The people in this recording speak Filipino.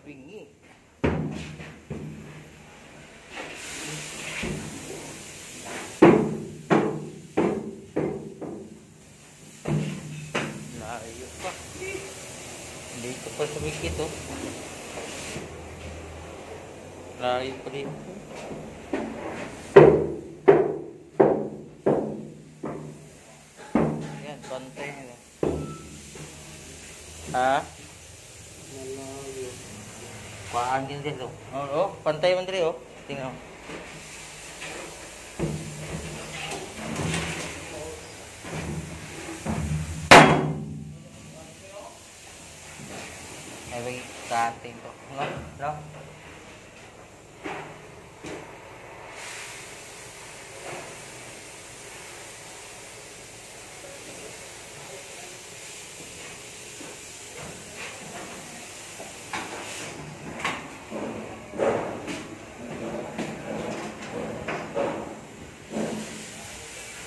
mapingi. Layo pa. Dito pa sa wikit oh. Layo pa dito. Yan, bantay nila. Ha? Malayo. Kuhaan din dito. Oh, oh, pantay man dito oh. Tingnan mo. Ay, bagi kating to. No? No?